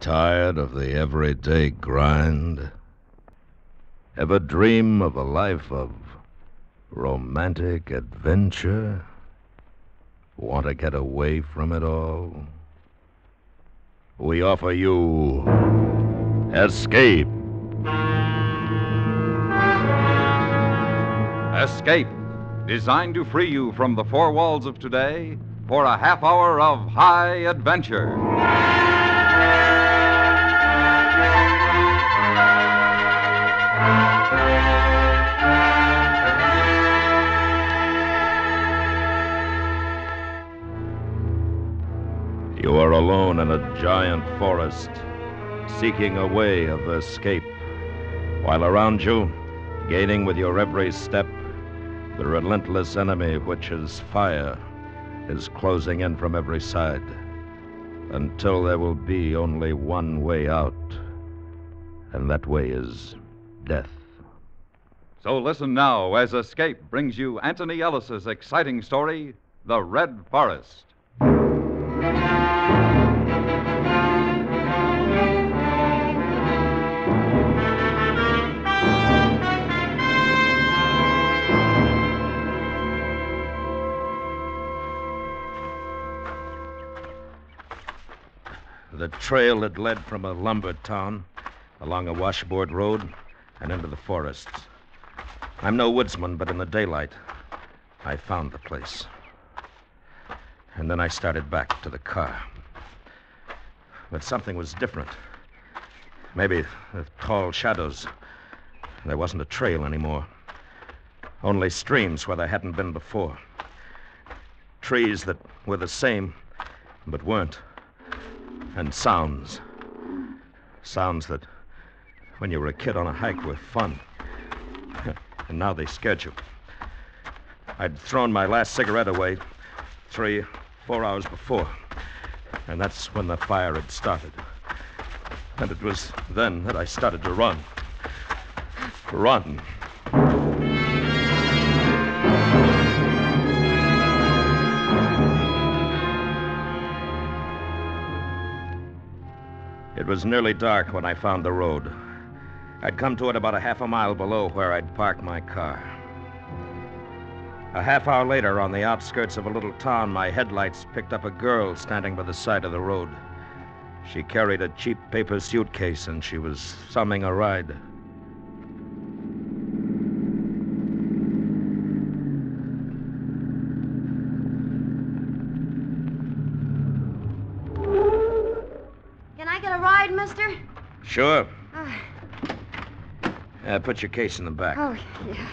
Tired of the everyday grind? Ever dream of a life of romantic adventure? Want to get away from it all? We offer you Escape. Escape, designed to free you from the four walls of today for a half hour of high adventure. You are alone in a giant forest, seeking a way of escape, while around you, gaining with your every step, the relentless enemy, which is fire, is closing in from every side, until there will be only one way out, and that way is death. So listen now as Escape brings you Anthony Ellis's exciting story, The Red Forest. Trail had led from a lumber town along a washboard road and into the forests. I'm no woodsman, but in the daylight, I found the place. And then I started back to the car. But something was different. Maybe the tall shadows. There wasn't a trail anymore. Only streams where there hadn't been before. Trees that were the same, but weren't. And sounds. Sounds that, when you were a kid on a hike, were fun. And now they scared you. I'd thrown my last cigarette away three, four hours before. And that's when the fire had started. And it was then that I started to run. Run. Was nearly dark when I found the road. I'd come to it about a half a mile below where I'd parked my car. A half hour later, on the outskirts of a little town, my headlights picked up a girl standing by the side of the road. She carried a cheap paper suitcase and she was summing a ride. Can I get a ride, mister? Sure. Oh, Uh, put your case in the back. oh yeah.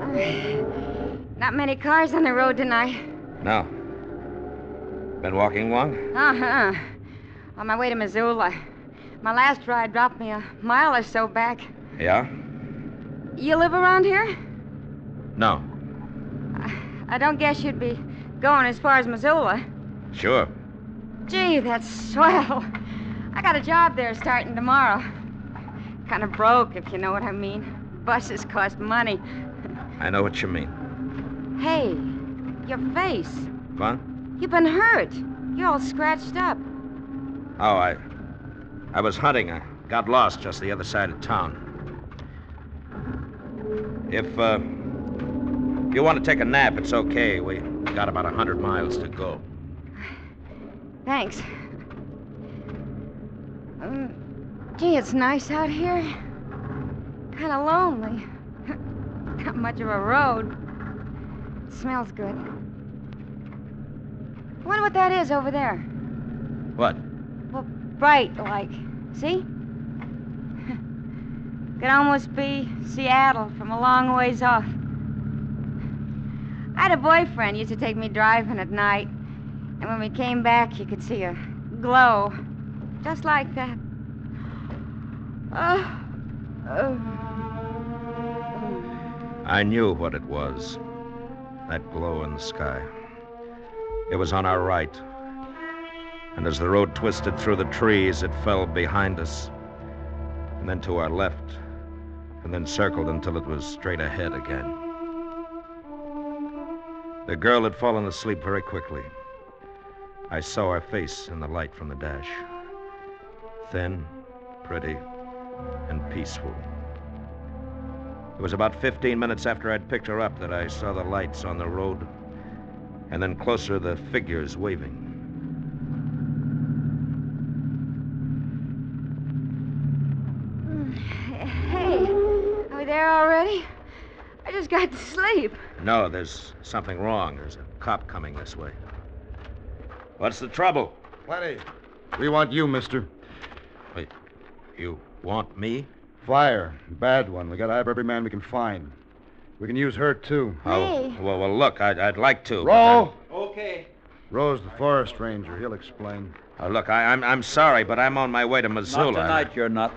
Uh, Not many cars on the road tonight. No. Been walking long? Uh-huh. On my way to Missoula. My last ride dropped me a mile or so back. Yeah? You live around here? No. I don't guess you'd be going as far as Missoula. Sure. Gee, that's swell. I got a job there starting tomorrow. Kind of broke, if you know what I mean. Buses cost money. I know what you mean. Hey, your face. Fun? You've been hurt. You're all scratched up. Oh, I. I was hunting. I got lost just the other side of town. If, uh. If you want to take a nap, it's okay. We got about a hundred miles to go. Thanks. Um, gee, it's nice out here. Kind of lonely. Not much of a road. smells good. I wonder what that is over there. What? Well, bright like. See? Could almost be Seattle from a long ways off. I had a boyfriend used to take me driving at night, and when we came back, you could see a glow, just like that. Oh, oh. I knew what it was. That glow in the sky. It was on our right. And as the road twisted through the trees, it fell behind us. And then to our left. And then circled until it was straight ahead again. The girl had fallen asleep very quickly. I saw her face in the light from the dash. Thin, pretty, and peaceful. It was about 15 minutes after I'd picked her up that I saw the lights on the road, and then closer the figures waving. Hey, are we there already? I just got to sleep. No, there's something wrong. There's a cop coming this way. What's the trouble? Plenty. We want you, mister. Wait, you want me? Fire. Bad one. We gotta have every man we can find. We can use her, too. Oh, Hey. well, well, look, I'd, I'd like to. but Roll! Okay. Rose, the forest ranger. He'll explain. Oh, look, I, I'm, I'm sorry, but I'm on my way to Missoula. Not tonight, you're not.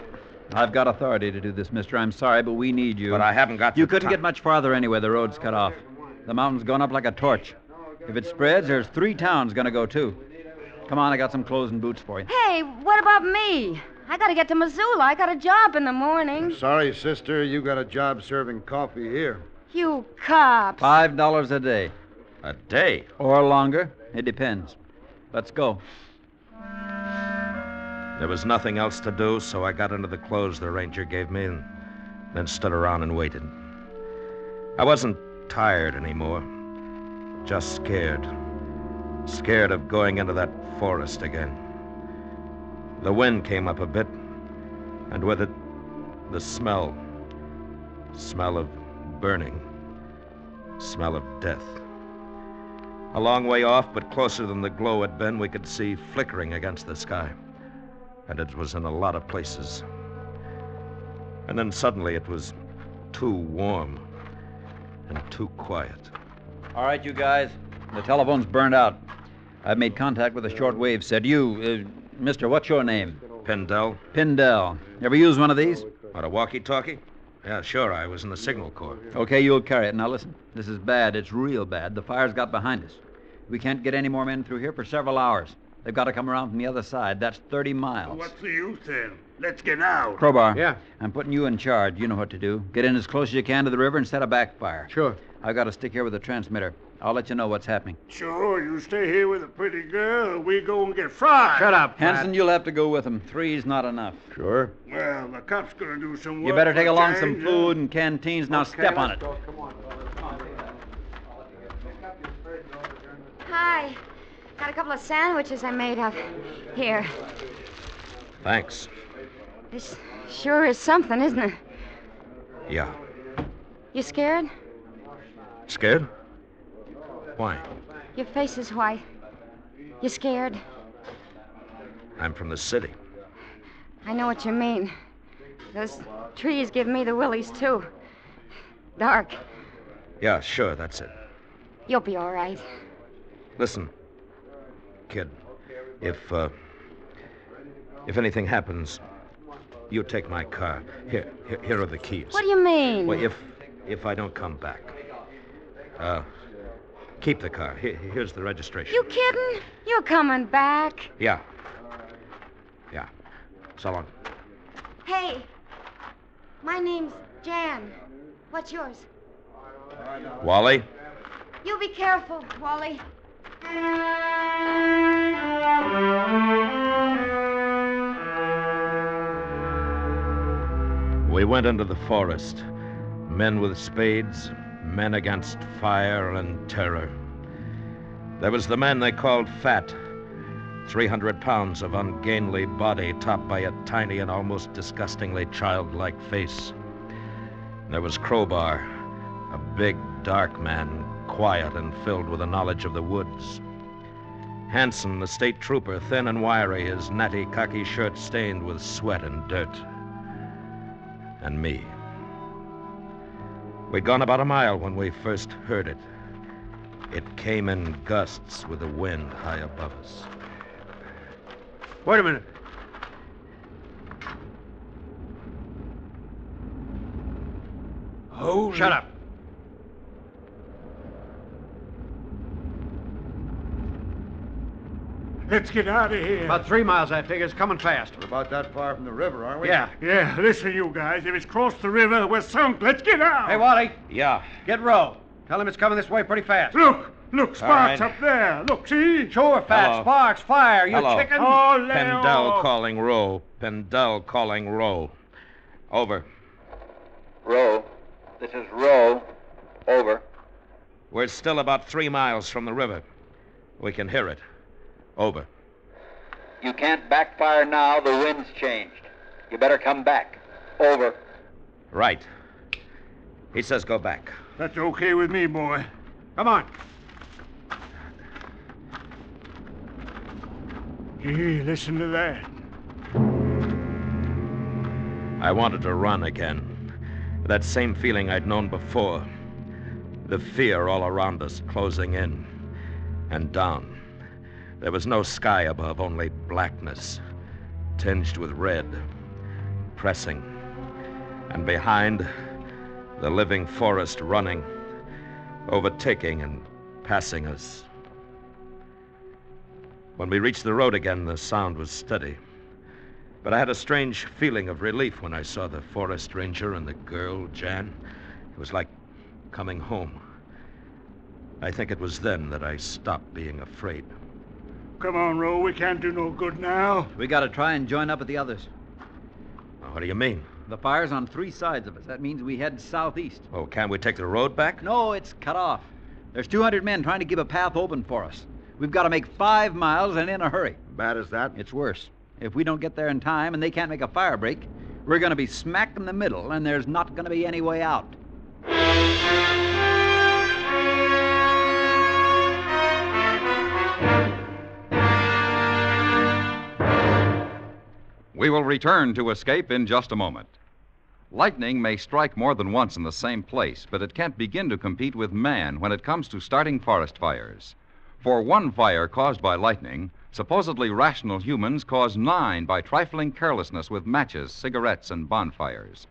I've got authority to do this, mister. I'm sorry, but we need you. But I haven't got You the couldn't ti- get much farther anyway. The road's cut off. The mountain's gone up like a torch. If it spreads, there's three towns gonna go too. Come on, I got some clothes and boots for you. Hey, what about me? I gotta get to Missoula. I got a job in the morning. Sorry, sister. You got a job serving coffee here. You cops. Five dollars a day. A day? Or longer. It depends. Let's go. There was nothing else to do, so I got into the clothes the ranger gave me and then stood around and waited. I wasn't tired anymore, just scared. Scared of going into that forest again. The wind came up a bit, and with it, the smell. Smell of burning. Smell of death. A long way off, but closer than the glow had been, we could see flickering against the sky and it was in a lot of places. And then suddenly it was too warm and too quiet. All right, you guys. The telephone's burned out. I've made contact with a shortwave set. You, uh, Mister, what's your name? Pindell? Pindell. Ever use one of these? What, a walkie talkie? Yeah, sure, I was in the signal corps. Okay, you'll carry it. Now listen, this is bad. It's real bad. The fire's got behind us. We can't get any more men through here for several hours. They've got to come around from the other side. That's 30 miles. What's the use then? Let's get out. Crowbar. Yeah. I'm putting you in charge. You know what to do. Get in as close as you can to the river and set a backfire. Sure. I've got to stick here with the transmitter. I'll let you know what's happening. Sure, you stay here with a pretty girl, or we go and get fried. Shut up, Hanson, you'll have to go with them. Three's not enough. Sure. Well, the cop's gonna do some work. You better take along some food and canteens. Now step on it. Hi. Got a couple of sandwiches I made up. Here. Thanks. This sure is something, isn't it? Yeah. You scared? Scared? Why? Your face is white. You scared? I'm from the city. I know what you mean. Those trees give me the willies, too. Dark. Yeah, sure, that's it. You'll be all right. Listen, kid, if, uh, if anything happens, you take my car. Here, here, here are the keys. What do you mean? Well, if, if I don't come back, uh, keep the car. Here, here's the registration. You kidding? You're coming back. Yeah. Yeah. So long. Hey, my name's Jan. What's yours? Wally? You be careful, Wally. We went into the forest. Men with spades, men against fire and terror. There was the man they called Fat. 300 pounds of ungainly body topped by a tiny and almost disgustingly childlike face. There was Crowbar, a big, dark man, quiet and filled with a knowledge of the woods. Hanson, the state trooper, thin and wiry, his natty khaki shirt stained with sweat and dirt and me. We'd gone about a mile when we first heard it. It came in gusts with the wind high above us. Wait a minute. Holy... Shut up. Let's get out of here. About three miles, I figure. It's coming fast. We're about that far from the river, aren't we? Yeah. Yeah, listen, you guys. If it's crossed the river, we're sunk. Let's get out. Hey, Wally, Yeah. get Roe. Tell him it's coming this way pretty fast. Look, look, Sparks right. up there. Look, see? Sure, fast. Hello. Sparks, fire. You Hello. chicken. Oh, lay Pindell off. calling Roe. Pindell calling Roe. Over. Row. This is Row. Over. We're still about three miles from the river. We can hear it. Over. You can't backfire now. The wind's changed. You better come back. Over. Right. He says go back. That's okay with me, boy. Come on. Gee, listen to that. I wanted to run again. That same feeling I'd known before. The fear all around us closing in and down. There was no sky above, only blackness, tinged with red, pressing. And behind, the living forest running, overtaking and passing us. When we reached the road again, the sound was steady. But I had a strange feeling of relief when I saw the forest ranger and the girl, Jan. It was like coming home. I think it was then that I stopped being afraid. Come on, Roe. We can't do no good now. We got to try and join up with the others. What do you mean? The fire's on three sides of us. That means we head southeast. Oh, can't we take the road back? No, it's cut off. There's 200 men trying to keep a path open for us. We've got to make five miles and in a hurry. Bad as that? It's worse. If we don't get there in time and they can't make a fire break, we're going to be smack in the middle, and there's not going to be any way out. We will return to Escape in just a moment. Lightning may strike more than once in the same place, but it can't begin to compete with man when it comes to starting forest fires. For one fire caused by lightning, supposedly rational humans cause nine by trifling carelessness with matches, cigarettes, and bonfires.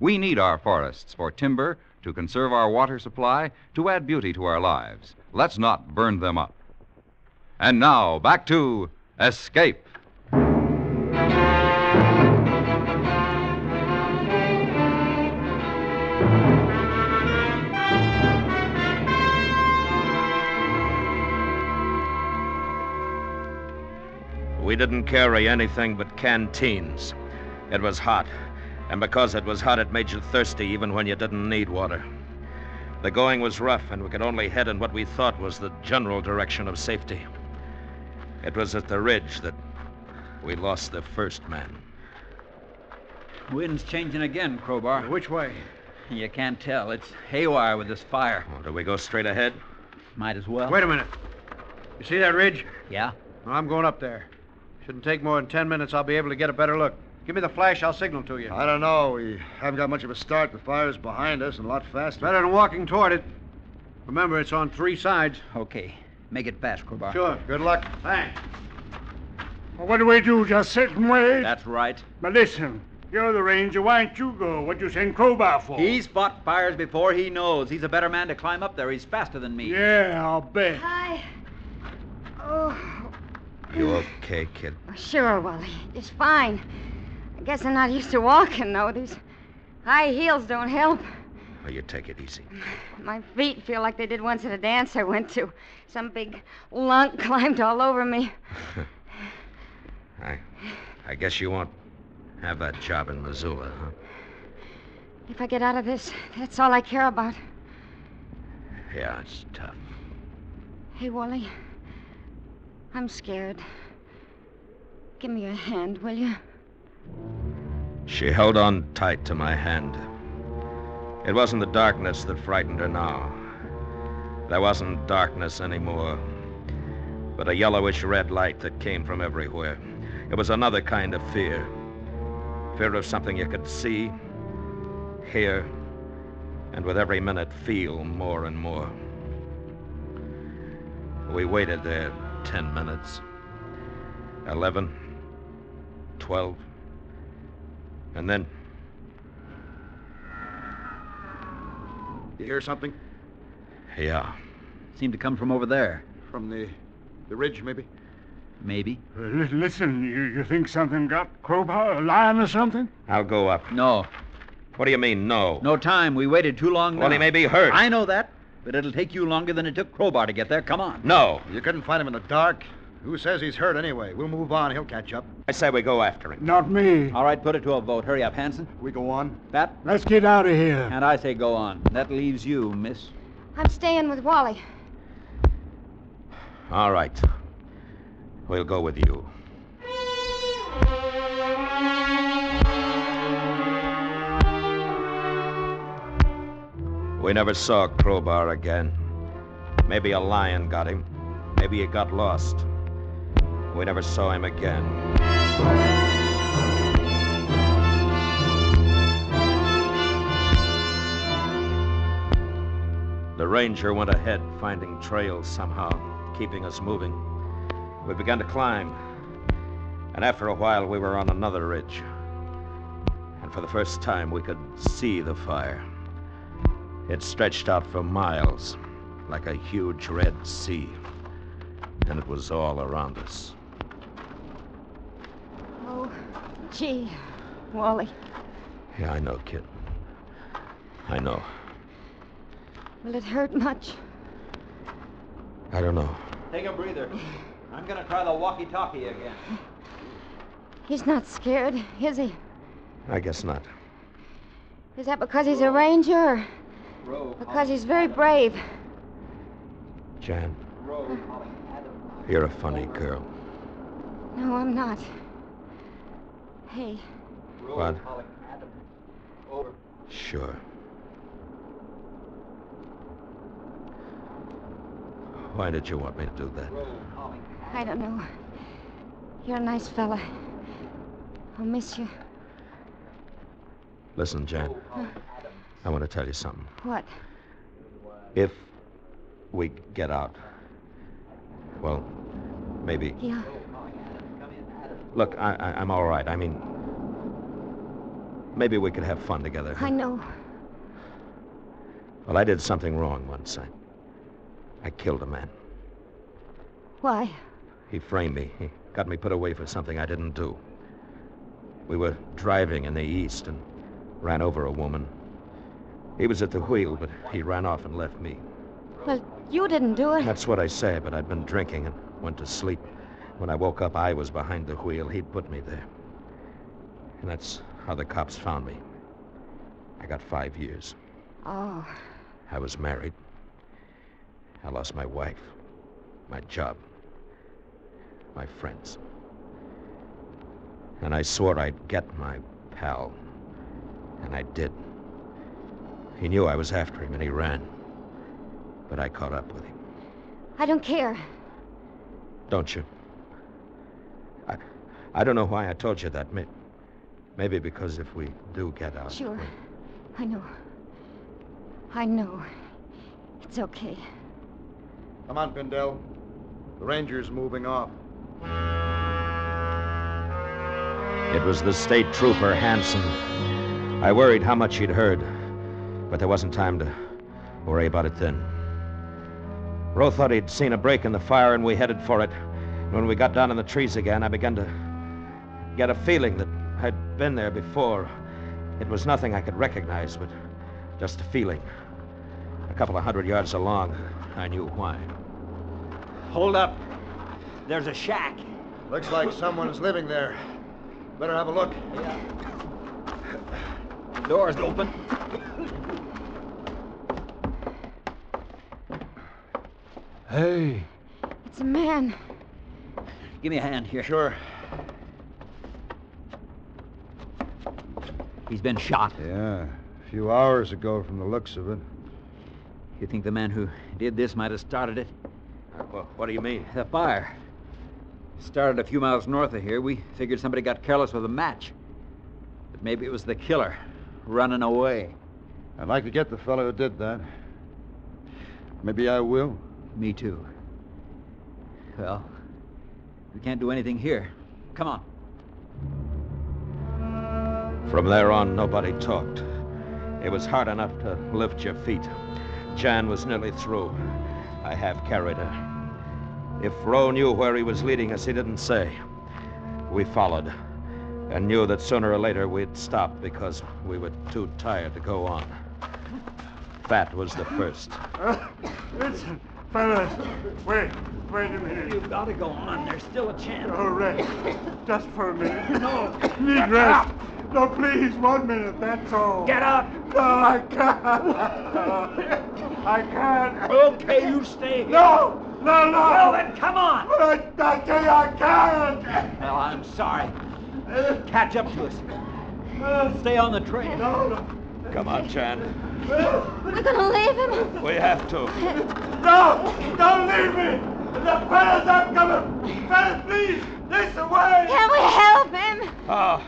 We need our forests for timber, to conserve our water supply, to add beauty to our lives. Let's not burn them up. And now, back to Escape. Didn't carry anything but canteens. It was hot, and because it was hot, it made you thirsty even when you didn't need water. The going was rough, and we could only head in what we thought was the general direction of safety. It was at the ridge that we lost the first man. Wind's changing again, Crowbar. Which way? You can't tell. It's haywire with this fire. Oh, do we go straight ahead? Might as well. Wait a minute. You see that ridge? Yeah? Well, I'm going up there. Shouldn't take more than ten minutes. I'll be able to get a better look. Give me the flash. I'll signal to you. I don't know. We haven't got much of a start. The fire's behind us and a lot faster. Better than walking toward it. Remember, it's on three sides. Okay. Make it fast, Crowbar. Sure. Good luck. Thanks. Well, what do we do? Just sit and wait? That's right. But listen, you're the ranger. Why don't you go? What you send Crowbar for? He's fought fires before. He knows. He's a better man to climb up there. He's faster than me. Yeah, I'll bet. Hi. Oh, You okay, kid? sure, Wally. Just fine. I guess I'm not used to walking, though. These high heels don't help. Oh, you take it easy. My feet feel like they did once at a dance I went to. Some big lunk climbed all over me. I, I guess you won't have that job in Missoula, huh? If I get out of this, that's all I care about. Yeah, it's tough. Hey, Wally. I'm scared. Give me your hand, will you? She held on tight to my hand. It wasn't the darkness that frightened her now. There wasn't darkness anymore, but a yellowish red light that came from everywhere. It was another kind of fear fear of something you could see, hear, and with every minute feel more and more. We waited there ten minutes, eleven, twelve, and then You hear something? Yeah. Seemed to come from over there. From the the ridge, maybe? Maybe. Uh, li- listen, you, you think something got Crowbar, a lion or something? I'll go up. No. What do you mean, no? No time. We waited too long Well, now. he may be hurt. I know that. But it'll take you longer than it took Crowbar to get there. Come on. No. You couldn't find him in the dark. Who says he's hurt anyway? We'll move on. He'll catch up. I say we go after him. Not me. All right, put it to a vote. Hurry up, Hanson. We go on. Fat? Let's get out of here. And I say go on. That leaves you, miss. I'm staying with Wally. All right. We'll go with you. We never saw Crowbar again. Maybe a lion got him. Maybe he got lost. We never saw him again. The ranger went ahead, finding trails somehow, keeping us moving. We began to climb, and after a while, we were on another ridge. And for the first time, we could see the fire. It stretched out for miles, like a huge red sea, and it was all around us. Oh, gee, Wally. Yeah, I know, kid. I know. Will it hurt much? I don't know. Take a breather. I'm going to try the walkie talkie again. He's not scared, is he? I guess not. Is that because he's a ranger? Because he's very brave? Jan, you're a funny girl. No, I'm not. Hey, What? Sure. Why did you want me to do that? I don't know. You're a nice fella. I'll miss you. Listen, Jan. I want to tell you something. What? If we get out, well, maybe. Yeah. Look, I, I, I'm all right. I mean, maybe we could have fun together. I know. Well, I did something wrong once. I, I killed a man. Why? He framed me. He got me put away for something I didn't do. We were driving in the east and ran over a woman. He was at the wheel, but he ran off and left me. Well, you didn't do it. That's what I say, but I'd been drinking and went to sleep. When I woke up, I was behind the wheel. He'd put me there. And that's how the cops found me. I got five years. Oh, I was married. I lost my wife, my job, my friends. And I swore I'd get my pal. And I did. He knew I was after him and he ran. But I caught up with him. I don't care. Don't you? I, I don't know why I told you that. May- Maybe because if we do get out. Sure. I know. I know. It's okay. Come on, Pindell. The Ranger's moving off. It was the state trooper, Hanson. I worried how much he'd heard, but there wasn't time to worry about it then. Rowe thought he'd seen a break in the fire, and we headed for it. When we got down in the trees again, I began to get a feeling that I'd been there before. It was nothing I could recognize, but just a feeling. A couple of hundred yards along, I knew why. Hold up. There's a shack. Looks like someone's living there. Better have a look. The door's open. Hey, It's a man. Give me a hand here. Sure. He's been shot. Yeah, a few hours ago from the looks of it. You think the man who did this might have started it? Well, what do you mean? The fire. Started a few miles north of here. We figured somebody got careless with a match. But maybe it was the killer running away. I'd like to get the fellow who did that. Maybe I will. Me too. Well, we can't do anything here. Come on. From there on, nobody talked. It was hard enough to lift your feet. Jan was nearly through. I half carried her. If Rowe knew where he was leading us, he didn't say. We followed and knew that sooner or later we'd stop because we were too tired to go on. Fat was the first. Listen, fellas. Wait, wait a minute. You've got to go on. There's still a chance. All right. Just for a minute. No. Need rest. No, please, one minute, that's all. Get up. No, I can't. I can't. Okay, you stay here. No, no, no. Well, then come on. But I, I tell you, I can't. Well, I'm sorry. Uh, Catch up to us. Uh, stay on the train. No, no. Come on, Jan. We're gonna leave him. We have to. No, don't leave me. The fellas are coming. Fellas, please, this way. Can we help him? Oh,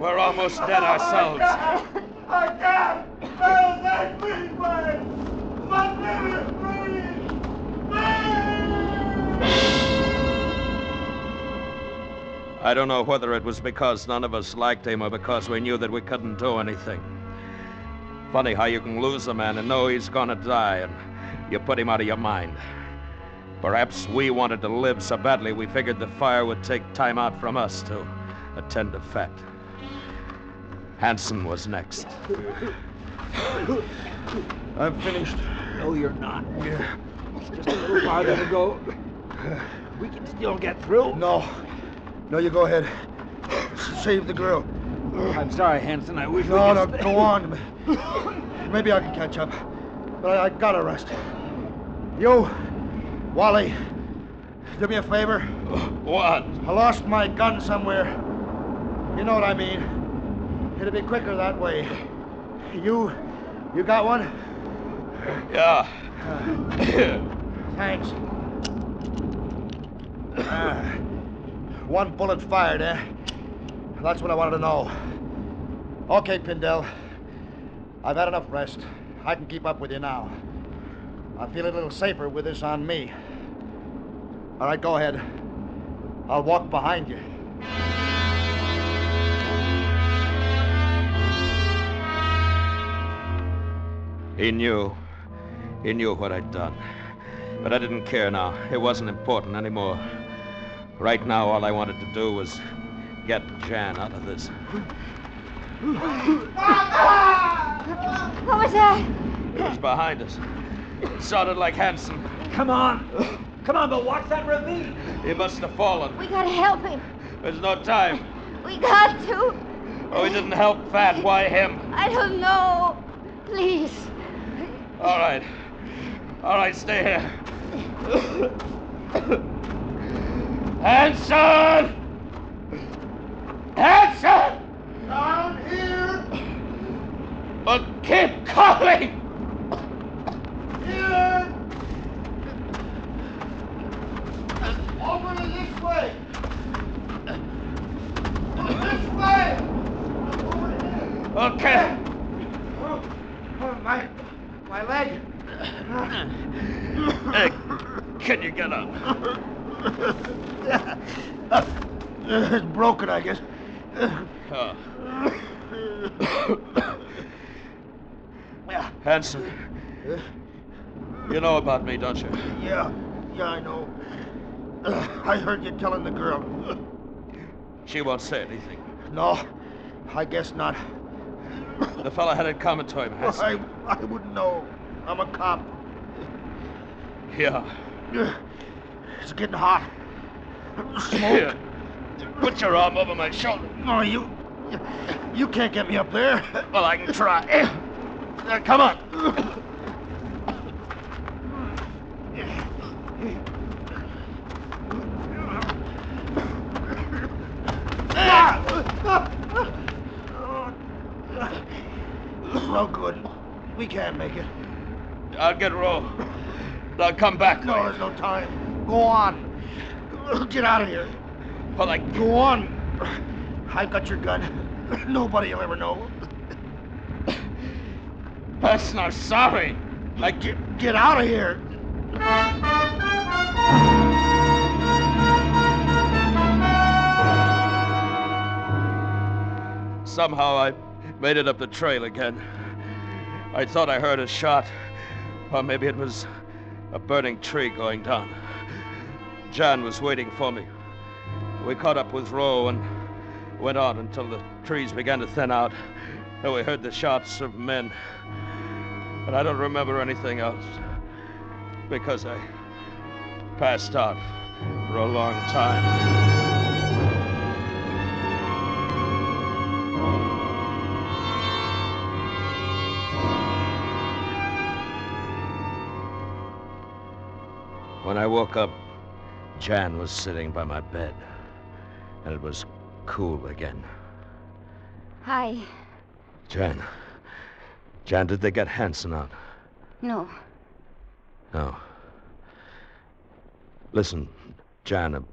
we're almost dead ourselves. I can't. Fellas, let me play. One minute, please. I don't know whether it was because none of us liked him or because we knew that we couldn't do anything. Funny how you can lose a man and know he's gonna die, and you put him out of your mind. Perhaps we wanted to live so badly we figured the fire would take time out from us to attend to Fat. Hanson was next. I'm finished. No, you're not. Yeah. Just a little farther to go. We can still get through. No. No, you go ahead. Save the girl. I'm sorry, Hanson. I wish we No, could no, go on. Maybe I can catch up. But I, I gotta rest. You, Wally, do me a favor. What? I lost my gun somewhere. You know what I mean. It'll be quicker that way. You, you got one? Yeah. Thanks. Ah, one bullet fired, eh? That's what I wanted to know. Okay, Pindell. I've had enough rest. I can keep up with you now. I feel a little safer with this on me. All right, go ahead. I'll walk behind you. He knew. He knew what I'd done. But I didn't care now. It wasn't important anymore. Right now, all I wanted to do was get Jan out of this. What was that? It was behind us. It sounded like Hanson. Come on. Come on, but watch that ravine. He must have fallen. We gotta help him. There's no time. We got to. Oh, he didn't help Fat. Why him? I don't know. Please. All right. All right, stay here. Hanson! Hanson! Down here. But keep calling! Here. Over to this way. This way. Okay. Oh, oh, my, my leg. Hey, can you get up? it's broken, I guess. Hanson, you know about me, don't you? Yeah, yeah, I know. I heard you telling the girl. She won't say anything. No, I guess not. The fella had it coming to him, Hanson. I, I wouldn't know. I'm a cop. Yeah. It's getting hot. Smoke. Here. Put your arm over my shoulder. No, you, you can't get me up there. Well, I can try. Uh, come on. No good. We can't make it. I'll get Roe. I'll come back. No, there's no time. Go on. Get out of here. Well, I... Go on. I've got your gun. Nobody will ever know. That's not sorry. Like, Get, get out of here. Somehow I made it up the trail again. I thought I heard a shot. Or maybe it was a burning tree going down. Jan was waiting for me. We caught up with Roe and went on until the trees began to thin out. And we heard the shots of men. And I don't remember anything else because I passed out for a long time. When I woke up, Jan was sitting by my bed, and it was cool again. Hi. Jan. Jan, did they get Hanson out? No. No. Listen, Jan,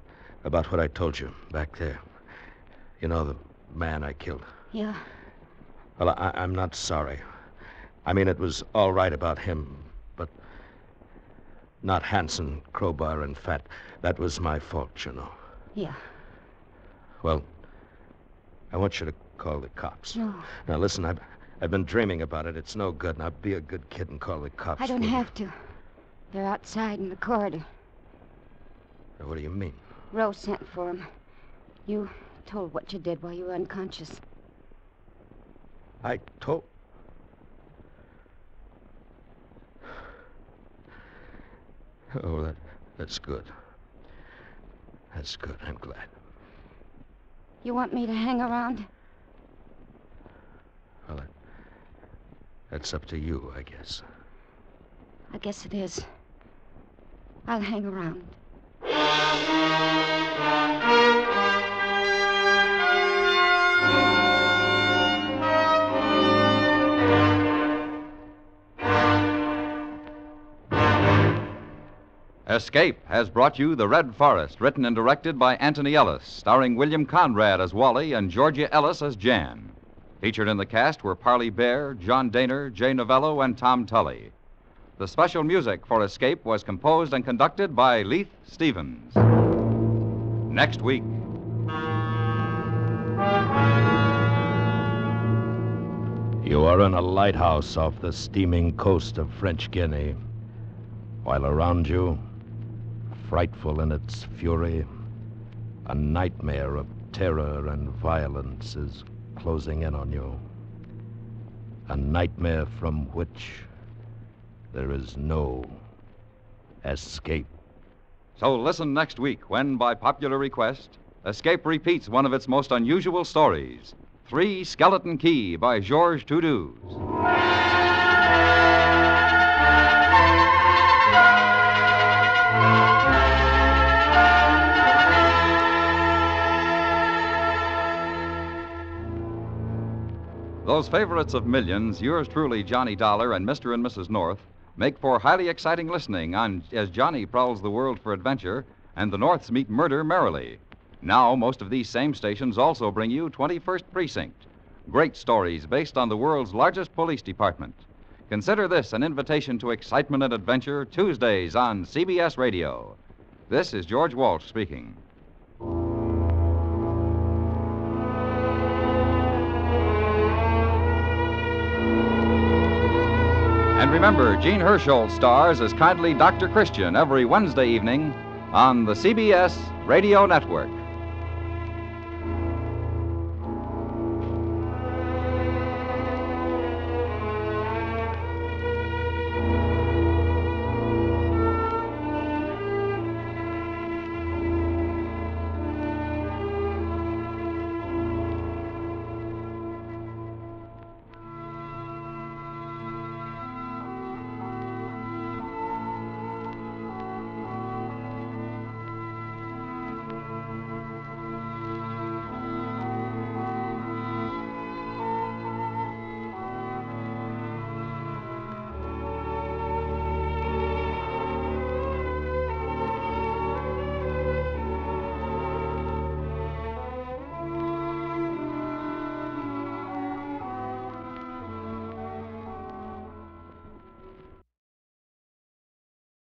about what I told you back there. You know, the man I killed. Yeah. Well, I, I'm not sorry. I mean, it was all right about him, but not Hanson, Crowbar, and Fat. That was my fault, you know. Yeah. Well, I want you to call the cops. No. Now, listen, I've, I've been dreaming about it. It's no good. Now, be a good kid and call the cops. I don't will you? have to. They're outside in the corridor. What do you mean? Rose sent for for 'em. You told what you did while you were unconscious. I told. Oh, that, that's good. That's good. I'm glad. You want me to hang around? Well, that, that's up to you, I guess. I guess it is. I'll hang around. Escape has brought you The Red Forest, written and directed by Anthony Ellis, starring William Conrad as Wally and Georgia Ellis as Jan. Featured in the cast were Parley Baer, John Dehner, Jay Novello, and Tom Tully. The special music for Escape was composed and conducted by Leith Stevens. Next week. You are in a lighthouse off the steaming coast of French Guiana, while around you, frightful in its fury, a nightmare of terror and violence is closing in on you. A nightmare from which there is no escape. So listen next week when, by popular request, Escape repeats one of its most unusual stories Three Skeleton Key by Georges Toudouze. Those favorites of millions, yours truly, Johnny Dollar and Mr. and Mrs. North, make for highly exciting listening on as Johnny prowls the world for adventure and the Norths meet murder merrily. Now, most of these same stations also bring you 21st Precinct. Great stories based on the world's largest police department. Consider this an invitation to excitement and adventure Tuesdays on CBS Radio. This is George Walsh speaking. And remember, Jean Hersholt stars as kindly Dr. Christian every Wednesday evening on the CBS Radio Network.